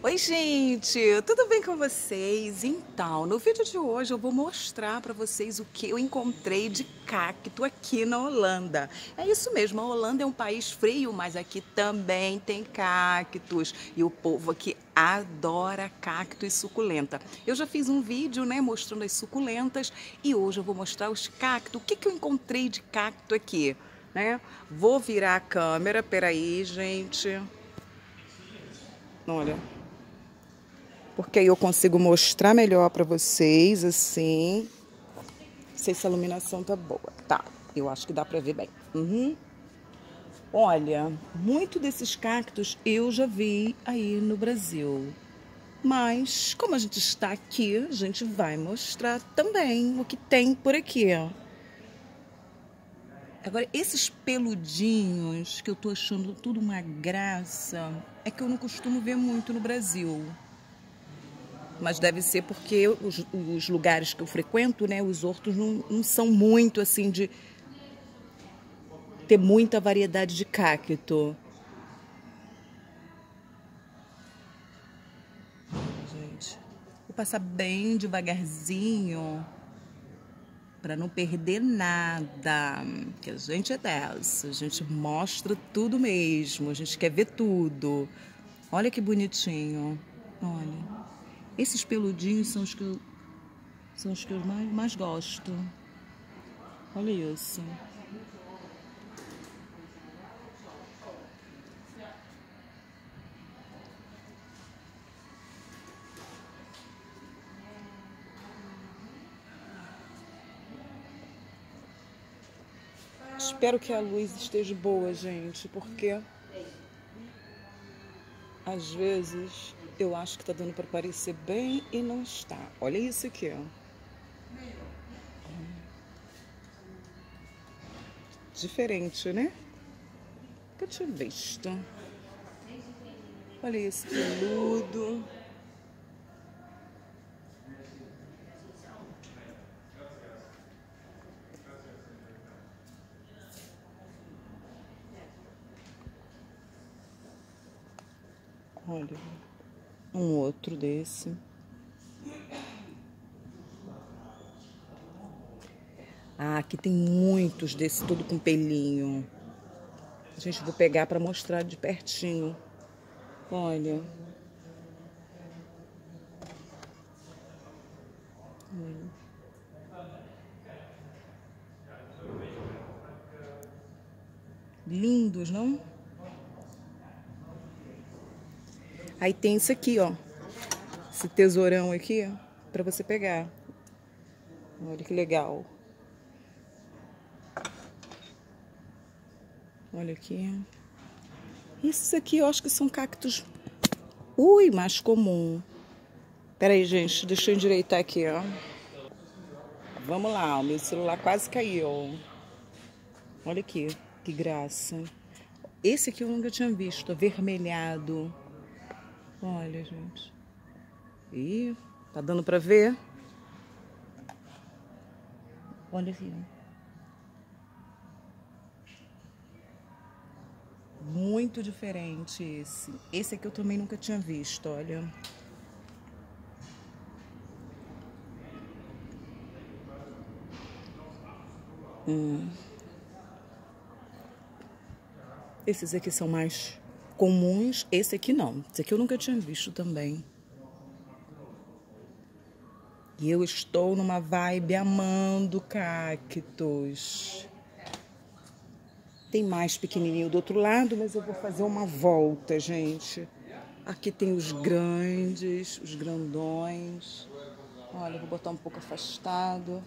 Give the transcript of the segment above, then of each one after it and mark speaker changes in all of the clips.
Speaker 1: Oi, gente, tudo bem com vocês? Então, no vídeo de hoje eu vou mostrar para vocês o que eu encontrei de cacto aqui na Holanda. É isso mesmo, a Holanda é um país frio, mas aqui também tem cactos e o povo aqui adora cacto e suculenta. Eu já fiz um vídeo, né, mostrando as suculentas e hoje eu vou mostrar os cactos. O que, que eu encontrei de cacto aqui, né? Vou virar a câmera, peraí, gente. Olha, porque aí eu consigo mostrar melhor para vocês, assim. Não sei se a iluminação tá boa. Tá, eu acho que dá para ver bem. Uhum. Olha, muito desses cactos eu já vi aí no Brasil. Mas, como a gente está aqui, a gente vai mostrar também o que tem por aqui. Agora, esses peludinhos que eu tô achando tudo uma graça, é que eu não costumo ver muito no Brasil mas deve ser porque os, os, lugares que eu frequento, né, os hortos não, não são muito assim de ter muita variedade de cacto. Gente, vou passar bem devagarzinho para não perder nada, que a gente é dessa, a gente mostra tudo mesmo, a gente quer ver tudo. Olha que bonitinho, olha. Esses peludinhos são os que eu, são os que eu mais, mais gosto. Olha isso. Espero que a luz esteja boa, gente, porque às vezes eu acho que tá dando para parecer bem e não está. Olha isso aqui, ó. Diferente, né? Nunca tinha visto. Olha esse peludo. Olha um outro desse. Ah, aqui tem muitos desse todo com pelinho. Gente vou pegar para mostrar de pertinho. Olha. Lindos, não? Aí tem isso aqui, ó. Esse tesourão aqui, ó, pra você pegar. Olha que legal. Olha aqui. Esses aqui eu acho que são cactos, ui, mais comum. Pera aí, gente, deixa eu endireitar aqui, ó. Vamos lá, o meu celular quase caiu. Olha aqui, que graça. Esse aqui eu nunca tinha visto, avermelhado. Olha, gente. Ih, tá dando pra ver? Olha aqui. Muito diferente esse. Esse aqui eu também nunca tinha visto, olha. Hum. Esses aqui são mais comuns. Esse aqui não. Esse aqui eu nunca tinha visto também. E eu estou numa vibe amando cactos. Tem mais pequenininho do outro lado, mas eu vou fazer uma volta, gente. Aqui tem os grandes, os grandões. Olha, vou botar um pouco afastado.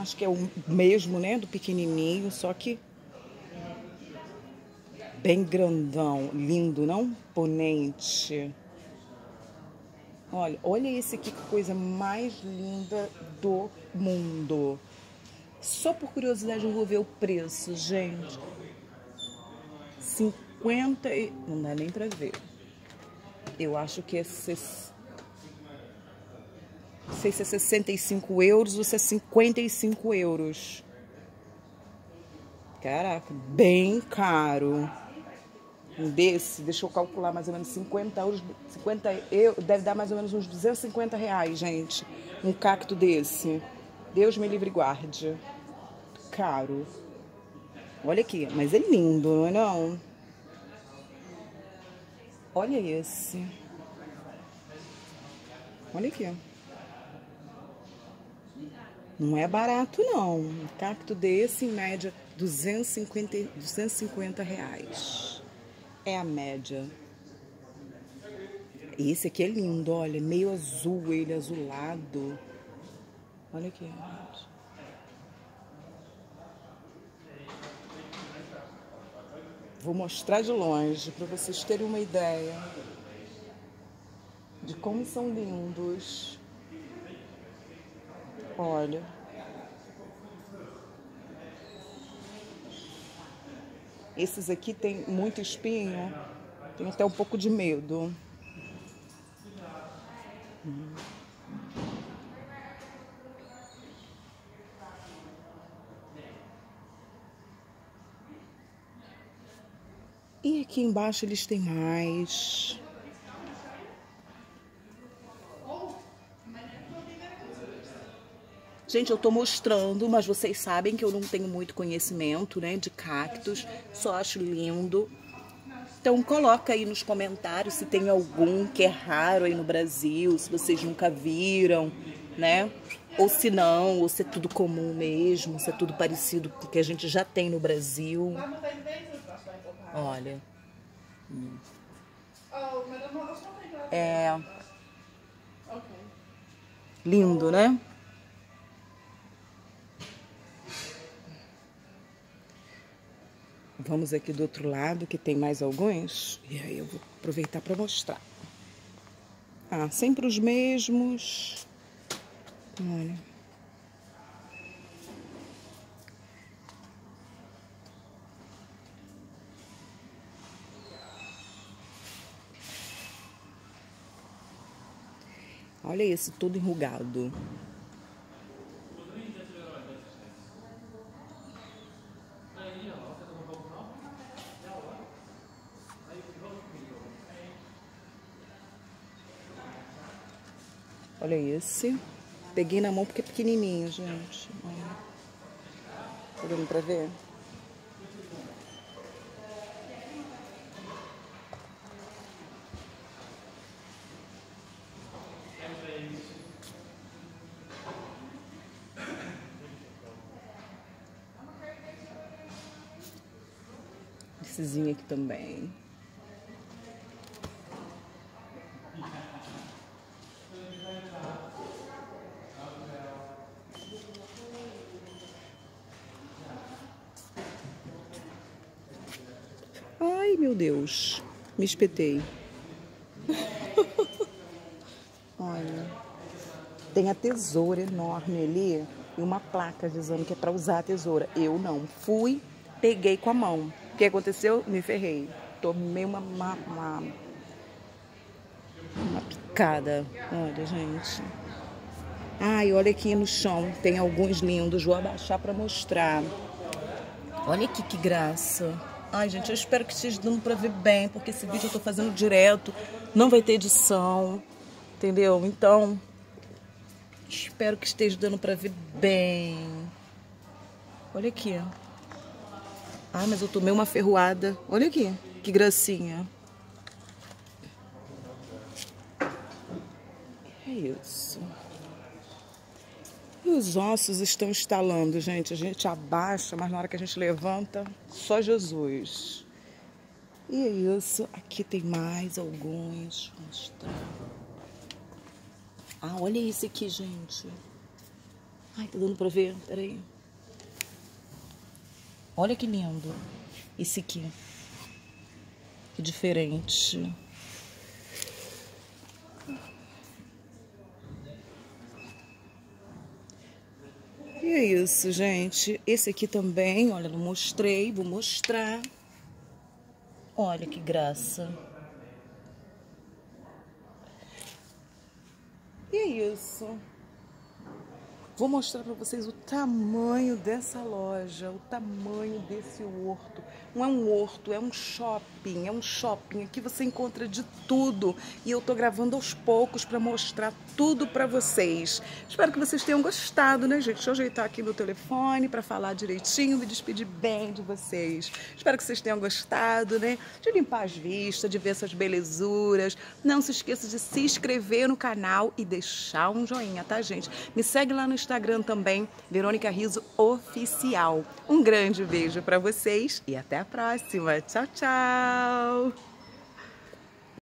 Speaker 1: Acho que é o mesmo, né, do pequenininho, só que bem grandão, lindo, não? Ponente. Olha, olha esse aqui, que coisa mais linda do mundo. Só por curiosidade eu vou ver o preço, gente. 50 e... Não dá nem pra ver. Eu acho que é não sei se é 65 euros ou se é 55 euros. Caraca, bem caro. Um desse, deixa eu calcular mais ou menos 50 euros, 50 euros, deve dar mais ou menos uns 250 reais, gente. Um cacto desse. Deus me livre e guarde. Caro. Olha aqui, mas é lindo, não é não? Olha esse. Olha aqui. Não é barato, não. Um cacto desse, em média, 250, 250 reais. É a média. Esse aqui é lindo, olha. Meio azul, ele azulado. Olha aqui, gente. Vou mostrar de longe para vocês terem uma ideia de como são lindos. Olha. Esses aqui tem muito espinho. Tenho até um pouco de medo. E aqui embaixo eles têm mais. Gente, eu tô mostrando, mas vocês sabem que eu não tenho muito conhecimento, né, de cactos. Só acho lindo. Então coloca aí nos comentários se tem algum que é raro aí no Brasil, se vocês nunca viram, né? Ou se não, ou se é tudo comum mesmo, se é tudo parecido com o que a gente já tem no Brasil. Olha. É. Lindo, né? Vamos aqui do outro lado, que tem mais alguns. E aí eu vou aproveitar para mostrar. Ah, sempre os mesmos. Olha. Olha esse todo enrugado. Olha esse. Peguei na mão porque é pequenininho, gente. Tá dando pra ver? Essezinho aqui também. Ai, meu Deus. Me espetei. Olha. Tem a tesoura enorme ali e uma placa dizendo que é para usar a tesoura. Eu não. Fui, peguei com a mão. O que aconteceu? Me ferrei. Tomei uma, uma, uma, uma picada. Olha, gente. Ai, olha aqui no chão. Tem alguns lindos. Vou abaixar para mostrar. Olha aqui que graça. Ai, gente, eu espero que esteja dando para ver bem, porque esse vídeo eu tô fazendo direto, não vai ter edição, entendeu? Então, espero que esteja dando para ver bem. Olha aqui. Ah, mas eu tomei uma ferroada. Olha aqui, que gracinha. É isso. E os ossos estão estalando, gente. A gente abaixa, mas na hora que a gente levanta, só Jesus. E é isso. Aqui tem mais alguns. Mostrar. Ah, olha esse aqui, gente. Ai, tá dando pra ver? Peraí. Olha que lindo. Esse aqui. Que diferente. É isso, gente. Esse aqui também, olha, não mostrei, vou mostrar. Olha que graça. E é isso. Vou mostrar para vocês o tamanho dessa loja, o tamanho desse horto. Não é um horto, é um shopping, é um shopping. Aqui você encontra de tudo e eu tô gravando aos poucos para mostrar tudo para vocês. Espero que vocês tenham gostado, né, gente? Deixa eu ajeitar aqui meu telefone para falar direitinho, me despedir bem de vocês. Espero que vocês tenham gostado, né? De limpar as vistas, de ver essas belezuras. Não se esqueça de se inscrever no canal e deixar um joinha, tá, gente? Me segue lá no Instagram também, Verônica Riso Oficial. Um grande beijo para vocês e até a próxima. Tchau, tchau!